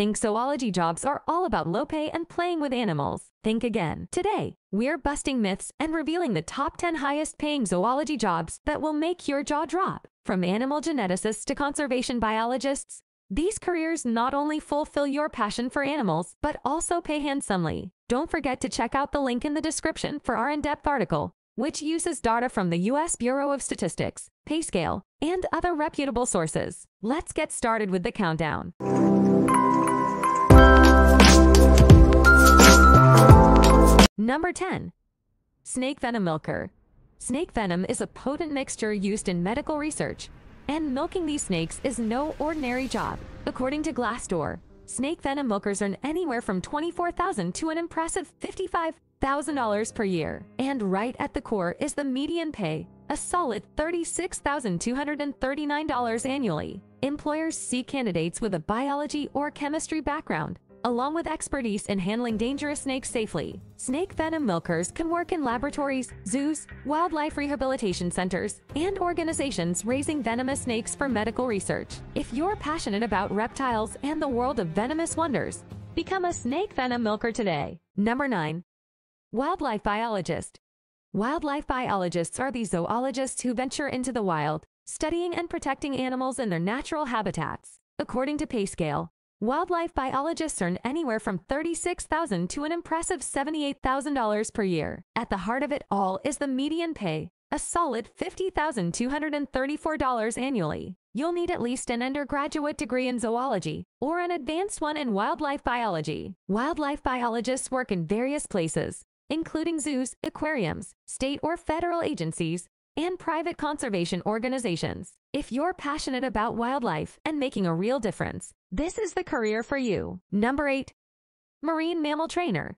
think zoology jobs are all about low pay and playing with animals? Think again. Today, we're busting myths and revealing the top 10 highest paying zoology jobs that will make your jaw drop. From animal geneticists to conservation biologists, these careers not only fulfill your passion for animals, but also pay handsomely. Don't forget to check out the link in the description for our in-depth article which uses data from the U.S. Bureau of Statistics, PayScale, and other reputable sources. Let's get started with the countdown. Number 10. Snake Venom Milker. Snake venom is a potent mixture used in medical research, and milking these snakes is no ordinary job. According to Glassdoor, snake venom milkers earn anywhere from 24,000 to an impressive $55,000 per year. And right at the core is the median pay, a solid $36,239 annually. Employers seek candidates with a biology or chemistry background, along with expertise in handling dangerous snakes safely. Snake venom milkers can work in laboratories, zoos, wildlife rehabilitation centers, and organizations raising venomous snakes for medical research. If you're passionate about reptiles and the world of venomous wonders, become a snake venom milker today. Number 9. Wildlife biologist. Wildlife biologists are the zoologists who venture into the wild, studying and protecting animals in their natural habitats. According to PayScale, Wildlife biologists earn anywhere from 36,000 to an impressive $78,000 per year. At the heart of it all is the median pay, a solid $50,234 annually. You'll need at least an undergraduate degree in zoology or an advanced one in wildlife biology. Wildlife biologists work in various places, including zoos, aquariums, state or federal agencies, and private conservation organizations. If you're passionate about wildlife and making a real difference, this is the career for you. Number 8. Marine Mammal Trainer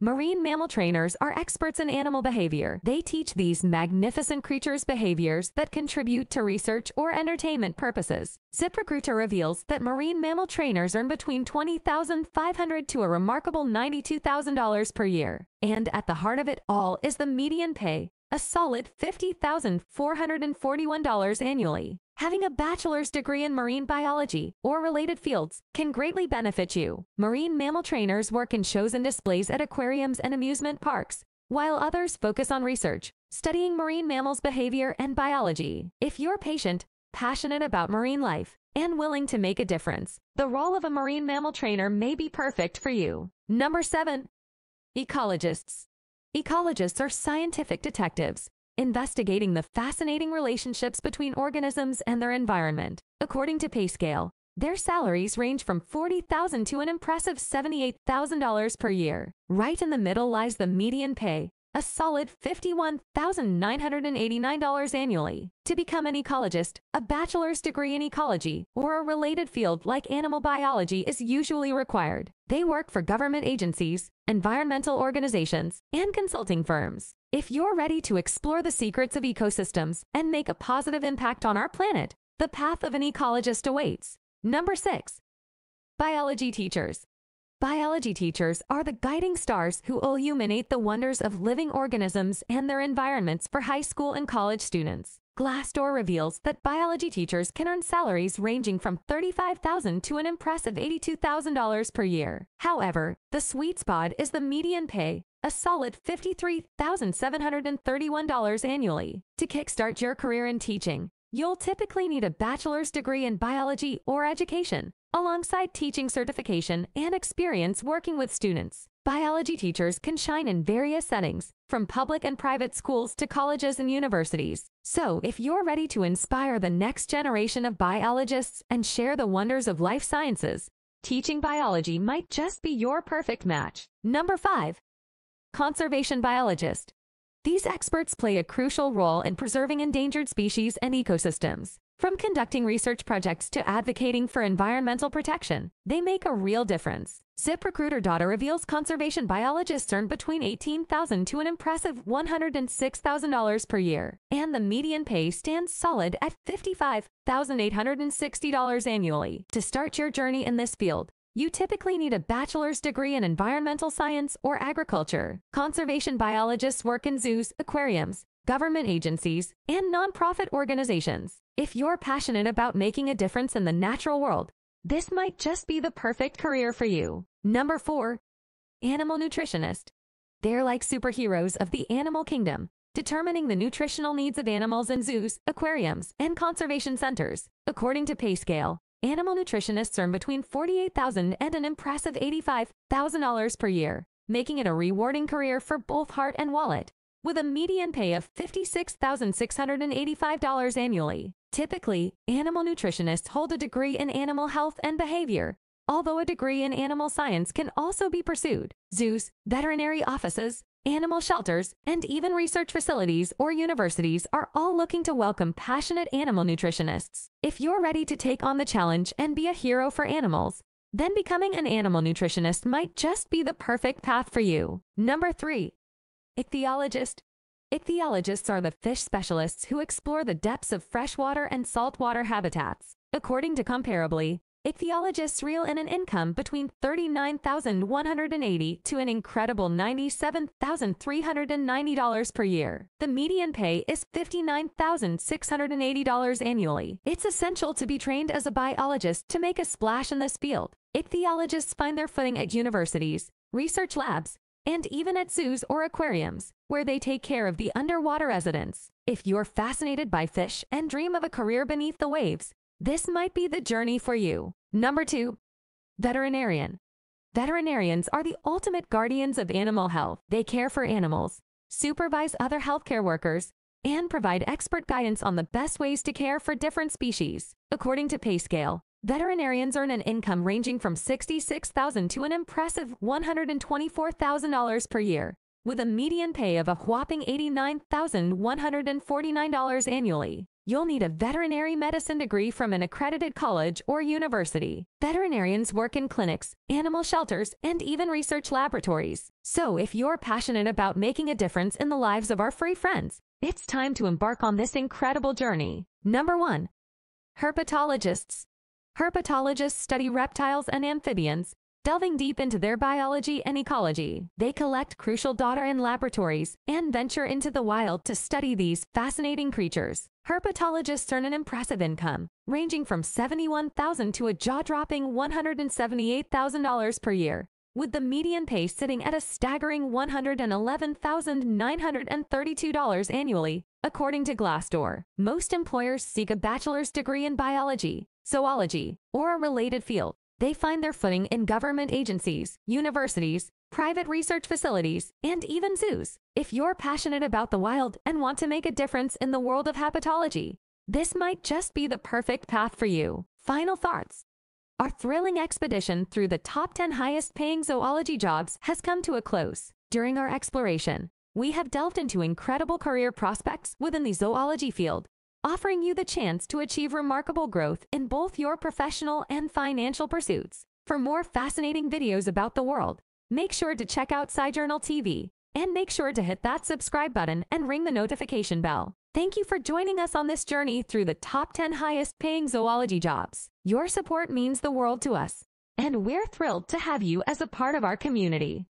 Marine mammal trainers are experts in animal behavior. They teach these magnificent creatures behaviors that contribute to research or entertainment purposes. ZipRecruiter reveals that marine mammal trainers earn between $20,500 to a remarkable $92,000 per year. And at the heart of it all is the median pay a solid $50,441 annually. Having a bachelor's degree in marine biology or related fields can greatly benefit you. Marine mammal trainers work in shows and displays at aquariums and amusement parks, while others focus on research, studying marine mammals' behavior and biology. If you're patient, passionate about marine life, and willing to make a difference, the role of a marine mammal trainer may be perfect for you. Number 7. Ecologists Ecologists are scientific detectives, investigating the fascinating relationships between organisms and their environment. According to PayScale, their salaries range from 40,000 to an impressive $78,000 per year. Right in the middle lies the median pay, a solid $51,989 annually. To become an ecologist, a bachelor's degree in ecology or a related field like animal biology is usually required. They work for government agencies, environmental organizations, and consulting firms. If you're ready to explore the secrets of ecosystems and make a positive impact on our planet, the path of an ecologist awaits. Number 6. Biology teachers. Biology teachers are the guiding stars who illuminate the wonders of living organisms and their environments for high school and college students. Glassdoor reveals that biology teachers can earn salaries ranging from 35,000 to an impressive $82,000 per year. However, the sweet spot is the median pay, a solid $53,731 annually. To kickstart your career in teaching, you'll typically need a bachelor's degree in biology or education, alongside teaching certification and experience working with students. Biology teachers can shine in various settings, from public and private schools to colleges and universities. So, if you're ready to inspire the next generation of biologists and share the wonders of life sciences, teaching biology might just be your perfect match. Number 5. Conservation Biologist These experts play a crucial role in preserving endangered species and ecosystems. From conducting research projects to advocating for environmental protection, they make a real difference. ZipRecruiter data reveals conservation biologists earn between 18,000 to an impressive $106,000 per year, and the median pay stands solid at $55,860 annually. To start your journey in this field, you typically need a bachelor's degree in environmental science or agriculture. Conservation biologists work in zoos, aquariums, government agencies, and nonprofit organizations. If you're passionate about making a difference in the natural world, this might just be the perfect career for you. Number 4. Animal Nutritionist. They're like superheroes of the animal kingdom, determining the nutritional needs of animals in zoos, aquariums, and conservation centers. According to PayScale, animal nutritionists earn between 48,000 and an impressive $85,000 per year, making it a rewarding career for both heart and wallet. With a median pay of $56,685 annually, typically, animal nutritionists hold a degree in animal health and behavior, although a degree in animal science can also be pursued. Zoos, veterinary offices, animal shelters, and even research facilities or universities are all looking to welcome passionate animal nutritionists. If you're ready to take on the challenge and be a hero for animals, then becoming an animal nutritionist might just be the perfect path for you. Number 3. Ichthyologist. Ichthyologists are the fish specialists who explore the depths of freshwater and saltwater habitats. According to Comparably, ichthyologists reel in an income between 39,180 to an incredible $97,390 per year. The median pay is $59,680 annually. It's essential to be trained as a biologist to make a splash in this field. Ichthyologists find their footing at universities, research labs, and even at zoos or aquariums, where they take care of the underwater residents. If you're fascinated by fish and dream of a career beneath the waves, this might be the journey for you. Number two, veterinarian. Veterinarians are the ultimate guardians of animal health. They care for animals, supervise other healthcare workers, and provide expert guidance on the best ways to care for different species. According to PayScale, Veterinarians earn an income ranging from 66,000 to an impressive $124,000 per year, with a median pay of a whopping $89,149 annually. You'll need a veterinary medicine degree from an accredited college or university. Veterinarians work in clinics, animal shelters, and even research laboratories. So if you're passionate about making a difference in the lives of our furry friends, it's time to embark on this incredible journey. Number 1. Herpetologists Herpetologists study reptiles and amphibians, delving deep into their biology and ecology. They collect crucial data in laboratories and venture into the wild to study these fascinating creatures. Herpetologists earn an impressive income, ranging from 71,000 to a jaw-dropping $178,000 per year, with the median pay sitting at a staggering $111,932 annually, according to Glassdoor. Most employers seek a bachelor's degree in biology, zoology, or a related field. They find their footing in government agencies, universities, private research facilities, and even zoos. If you're passionate about the wild and want to make a difference in the world of herpetology, this might just be the perfect path for you. Final thoughts. Our thrilling expedition through the top 10 highest paying zoology jobs has come to a close. During our exploration, we have delved into incredible career prospects within the zoology field offering you the chance to achieve remarkable growth in both your professional and financial pursuits. For more fascinating videos about the world, make sure to check out SciJournal TV and make sure to hit that subscribe button and ring the notification bell. Thank you for joining us on this journey through the top 10 highest paying zoology jobs. Your support means the world to us, and we're thrilled to have you as a part of our community.